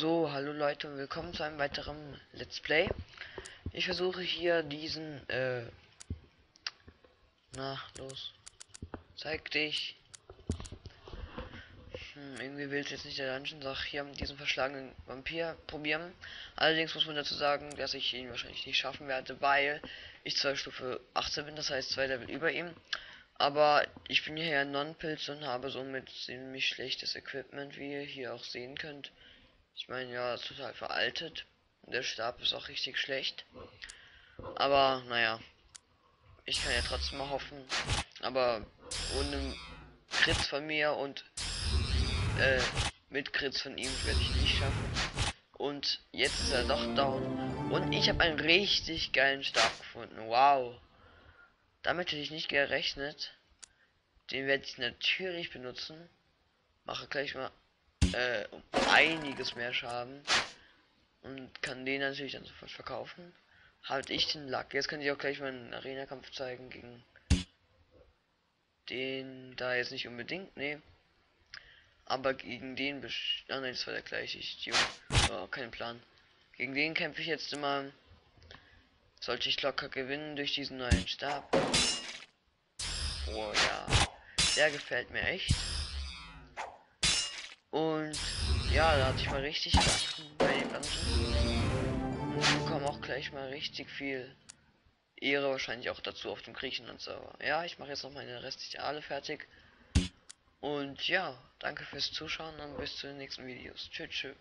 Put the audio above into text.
So, hallo Leute und willkommen zu einem weiteren Let's Play. Ich versuche hier diesen, äh, na, los, zeig dich. Hm, irgendwie will jetzt nicht der Dungeon, sag hier diesen verschlagenen Vampir probieren. Allerdings muss man dazu sagen, dass ich ihn wahrscheinlich nicht schaffen werde, weil ich zwar Stufe 18 bin, das heißt zwei Level über ihm. Aber ich bin hier Non-Pilz und habe somit ziemlich schlechtes Equipment, wie ihr hier auch sehen könnt. Ich meine, ja, ist total veraltet. Der Stab ist auch richtig schlecht. Aber, naja. Ich kann ja trotzdem mal hoffen. Aber ohne Krits von mir und äh, mit Krits von ihm werde ich nicht schaffen. Und jetzt ist er doch down. Und ich habe einen richtig geilen Stab gefunden. Wow. Damit hätte ich nicht gerechnet. Den werde ich natürlich benutzen. Mache gleich mal äh, um einiges mehr Schaden. Und kann den natürlich dann sofort verkaufen. Halt ich den Lack. Jetzt kann ich auch gleich mal einen Arena-Kampf zeigen gegen den da jetzt nicht unbedingt, nee. Aber gegen den ah nein, das war der gleiche. Ich oh, kein Plan. Gegen den kämpfe ich jetzt immer. Sollte ich locker gewinnen durch diesen neuen Stab. Oh ja. Der gefällt mir echt. Und ja, da hatte ich mal richtig bei dem Dungeon. Und bekomme auch gleich mal richtig viel Ehre wahrscheinlich auch dazu auf dem Griechenland-Server. Ja, ich mache jetzt noch meine restliche alle fertig. Und ja, danke fürs Zuschauen und bis zu den nächsten Videos. Tschüss, tschüss.